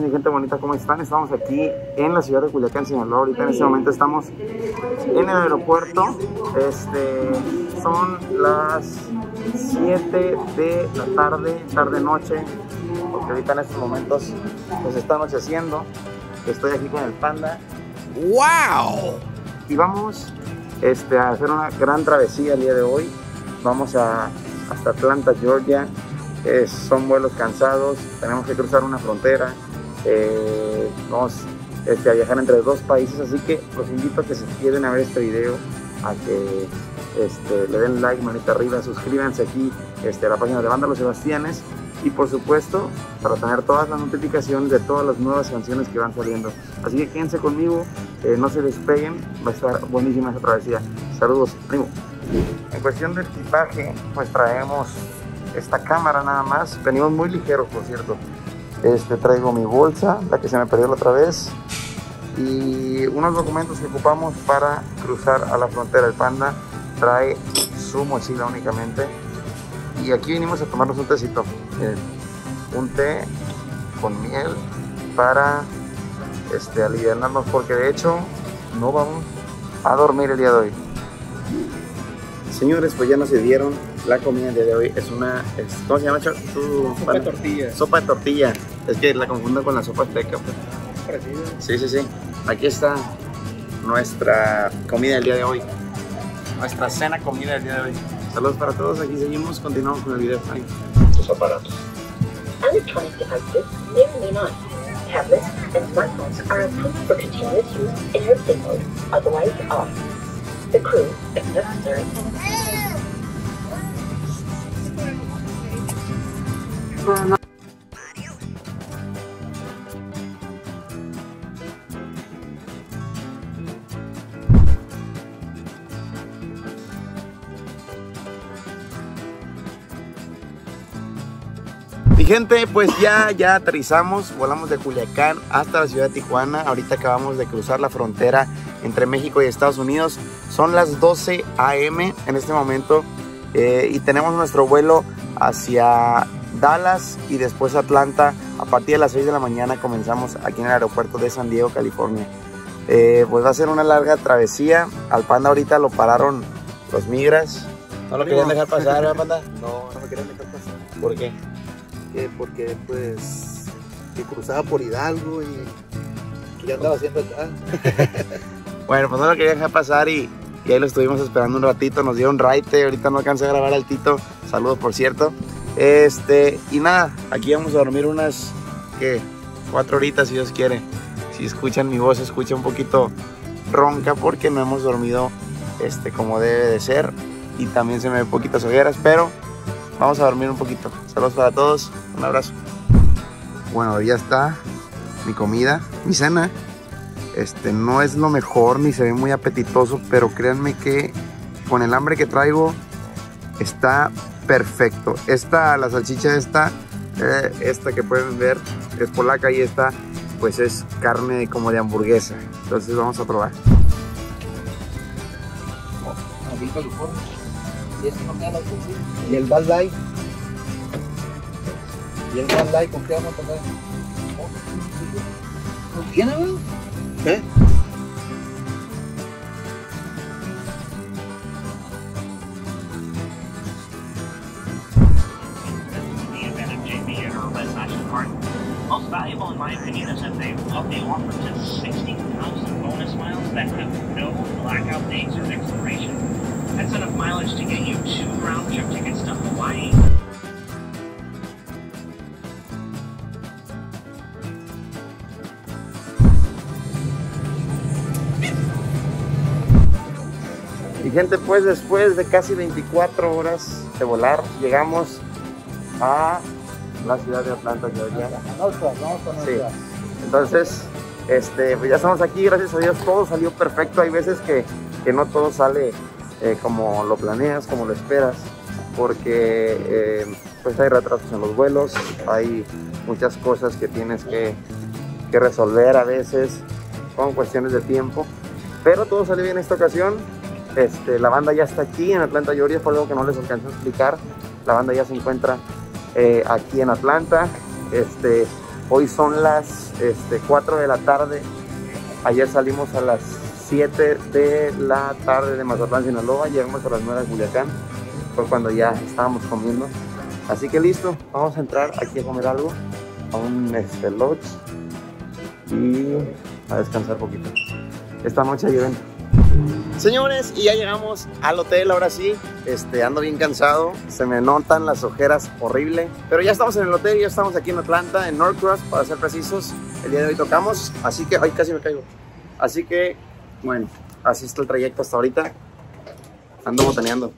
mi gente bonita, ¿cómo están? Estamos aquí en la ciudad de Culiacán, Sinaloa. Ahorita en este momento estamos en el aeropuerto. Este, son las 7 de la tarde, tarde-noche, porque ahorita en estos momentos pues está anocheciendo. Estoy aquí con el panda. ¡Wow! Y vamos este, a hacer una gran travesía el día de hoy. Vamos a, hasta Atlanta, Georgia. Eh, son vuelos cansados, tenemos que cruzar una frontera, eh, vamos este, a viajar entre dos países, así que los invito a que se queden a ver este video, a que este, le den like, manita arriba, suscríbanse aquí este, a la página de Banda Los Sebastianes y por supuesto para tener todas las notificaciones de todas las nuevas canciones que van saliendo. Así que quédense conmigo, eh, no se despeguen, va a estar buenísima esa travesía. Saludos, primo. En cuestión del equipaje, pues traemos esta cámara nada más. Venimos muy ligeros, por cierto. Este, traigo mi bolsa, la que se me perdió la otra vez. Y unos documentos que ocupamos para cruzar a la frontera. El panda trae su mochila únicamente. Y aquí vinimos a tomarnos un tecito. un té con miel para este, aliviarnos porque de hecho no vamos a dormir el día de hoy. Señores, pues ya nos dieron la comida del día de hoy. Es una, es, ¿cómo se llama? sopa de tortilla. Sopa de tortilla. Es que la confundo con la sopa azteca. Pues. Sí, sí, sí. Aquí está nuestra comida del día de hoy. Nuestra cena comida del día de hoy. Saludos para todos. Aquí seguimos. Continuamos con el video. Ay, los aparatos. Electronic devices may or may not. Tablets and smartphones are approved for continuous use in airplane mode, otherwise off. The crew, if necessary, Mi gente, pues ya, ya aterrizamos, volamos de Culiacán hasta la ciudad de Tijuana. Ahorita acabamos de cruzar la frontera entre México y Estados Unidos. Son las 12 a.m. en este momento eh, y tenemos nuestro vuelo hacia Dallas y después Atlanta. A partir de las 6 de la mañana comenzamos aquí en el aeropuerto de San Diego, California. Eh, pues va a ser una larga travesía. Al panda ahorita lo pararon los migras. ¿No lo querían dejar pasar, ¿verdad, panda? No, no me querían dejar pasar. ¿Por qué? Que porque pues que cruzaba por Hidalgo y ¿Qué andaba haciendo acá? Bueno, pues no lo querían dejar pasar y, y ahí lo estuvimos esperando un ratito. Nos dieron raite. Ahorita no alcancé a grabar al Tito. Saludos, por cierto. Este, y nada, aquí vamos a dormir unas, ¿qué? Cuatro horitas si Dios quiere. Si escuchan mi voz, escucha un poquito ronca porque no hemos dormido este, como debe de ser. Y también se me ven poquitas ojeras, pero vamos a dormir un poquito. Saludos para todos, un abrazo. Bueno, ya está mi comida, mi cena. Este no es lo mejor ni se ve muy apetitoso, pero créanme que con el hambre que traigo está perfecto. Esta, la salchicha esta, eh, esta que pueden ver es polaca y esta pues es carne como de hamburguesa. Entonces vamos a probar. Y el Bad Light y el Bad Light con qué vamos a tocar ¿Con quién, güey? ¿Eh? Most valuable, in my opinion, is that they what they offer to 60,000 bonus miles that have no blackout dates or expiration. That's enough mileage to get you two round trip tickets to Hawaii. Y gente, pues después de casi 24 horas de volar, llegamos a la ciudad de Atlanta, Georgia. Sí. Entonces, este, pues ya estamos aquí, gracias a Dios, todo salió perfecto. Hay veces que, que no todo sale eh, como lo planeas, como lo esperas, porque eh, pues hay retrasos en los vuelos, hay muchas cosas que tienes que, resolver a veces, son cuestiones de tiempo. Pero todo salió bien en esta ocasión. Este, la banda ya está aquí en Atlanta, Georgia, fue algo que no les alcanzó a explicar. La banda ya se encuentra eh, aquí en Atlanta. Este, Hoy son las este, 4 de la tarde. Ayer salimos a las 7 de la tarde de Mazatlán, Sinaloa. Llegamos a las 9 de Culiacán. Fue cuando ya estábamos comiendo. Así que listo, vamos a entrar aquí a comer algo. A un este, lodge. Y a descansar poquito. Esta noche evento. Señores, y ya llegamos al hotel, ahora sí, este, ando bien cansado, se me notan las ojeras horrible, pero ya estamos en el hotel, ya estamos aquí en Atlanta, en Norcross, para ser precisos, el día de hoy tocamos, así que, ay, casi me caigo, así que, bueno, así está el trayecto hasta ahorita, ando botaneando.